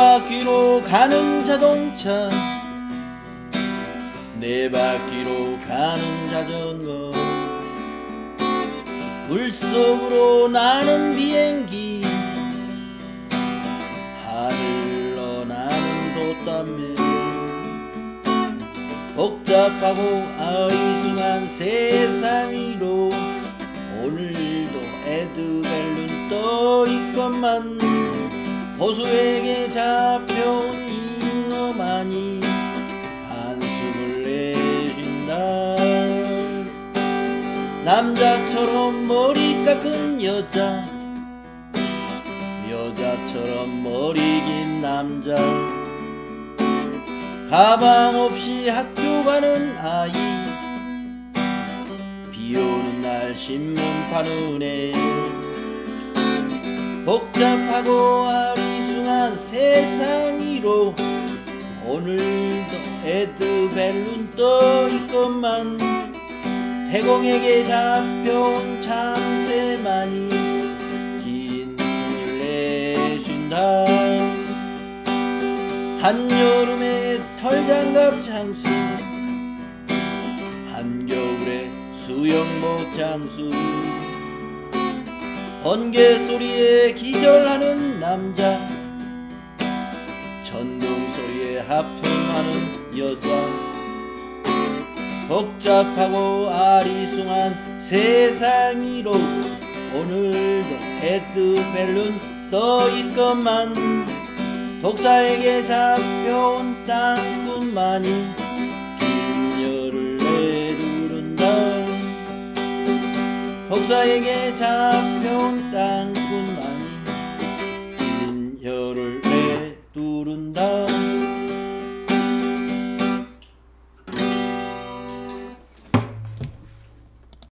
바퀴로 가는 자동차. 네 바퀴로 가는 자전거. 물속으로 나는 비행기. 하늘로 나는 돛담배. 복잡하고 아이숭한 세상 위로 오늘도 에드벨룬 떠 있건만 보수에게 잡혀온 잉어만이 한숨을 내쉰다. 남자처럼 머리 깎은 여자 여자처럼 머리 긴 남자. 가방 없이 학교 가는 아이 비 오는 날 신문 파는 애. 복잡하고 아리 숭한 세상 위로. 오늘도 에드벨룬 떠 있건만 태공에게 잡혀온 참새만이 긴 숨을 내쉰다. 한여름에 털장갑 장수 한겨울에 수영복 장수 번개 소리에 기절하는 남자 전등 소리에 하품하는 여자. 복잡하고 아리숭한 세상 위로 오늘도 에드벨룬 떠있건만. 독사에게 잡혀온 땅꾼만이 김열을 내두른다. 독사에게 잡 혀